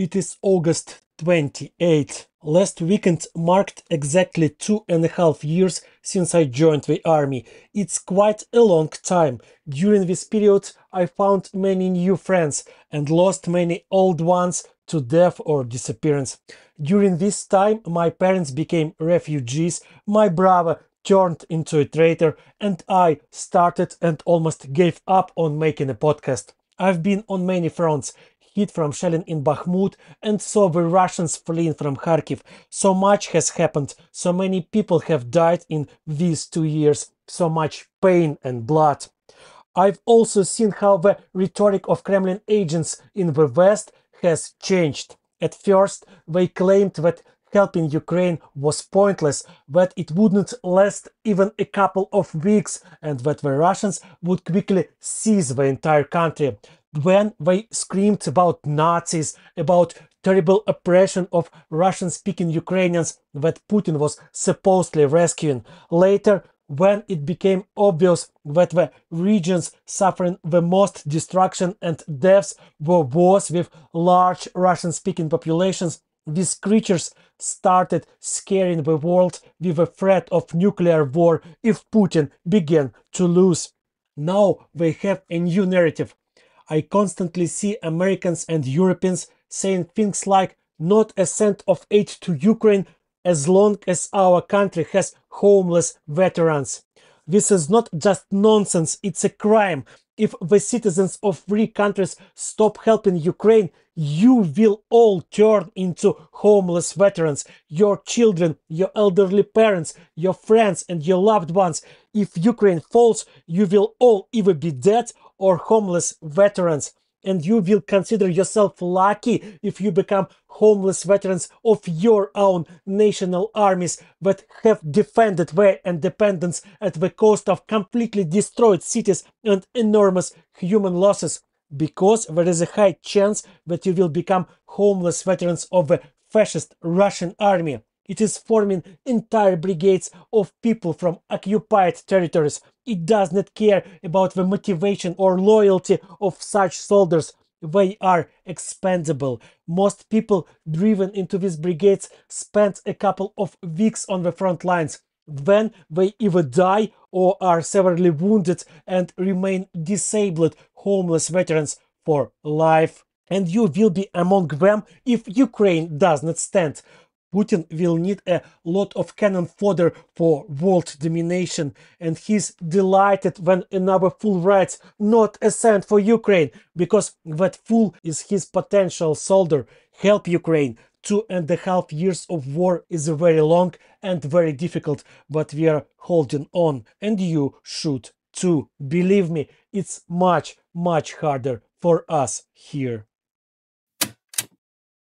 It is August 28. Last weekend marked exactly two and a half years since I joined the army. It's quite a long time. During this period, I found many new friends and lost many old ones to death or disappearance. During this time, my parents became refugees, my brother turned into a traitor, and I started and almost gave up on making a podcast. I've been on many fronts, hit from shelling in Bakhmut and saw the Russians fleeing from Kharkiv. So much has happened, so many people have died in these two years, so much pain and blood. I've also seen how the rhetoric of Kremlin agents in the West has changed. At first, they claimed that helping Ukraine was pointless, that it wouldn't last even a couple of weeks, and that the Russians would quickly seize the entire country when they screamed about Nazis, about terrible oppression of Russian-speaking Ukrainians that Putin was supposedly rescuing. Later, when it became obvious that the regions suffering the most destruction and deaths were those with large Russian-speaking populations, these creatures started scaring the world with the threat of nuclear war if Putin began to lose. Now they have a new narrative I constantly see Americans and Europeans saying things like not a cent of aid to Ukraine as long as our country has homeless veterans. This is not just nonsense, it's a crime. If the citizens of free countries stop helping Ukraine, you will all turn into homeless veterans. Your children, your elderly parents, your friends and your loved ones. If Ukraine falls, you will all either be dead or homeless veterans and you will consider yourself lucky if you become homeless veterans of your own national armies that have defended their independence at the cost of completely destroyed cities and enormous human losses because there is a high chance that you will become homeless veterans of the fascist Russian army. It is forming entire brigades of people from occupied territories. It does not care about the motivation or loyalty of such soldiers. They are expendable. Most people driven into these brigades spend a couple of weeks on the front lines. Then they either die or are severely wounded and remain disabled homeless veterans for life. And you will be among them if Ukraine does not stand. Putin will need a lot of cannon fodder for world domination, and he's delighted when another fool writes not a cent for Ukraine, because that fool is his potential soldier. Help Ukraine. Two and a half years of war is very long and very difficult, but we are holding on, and you should too. Believe me, it's much, much harder for us here.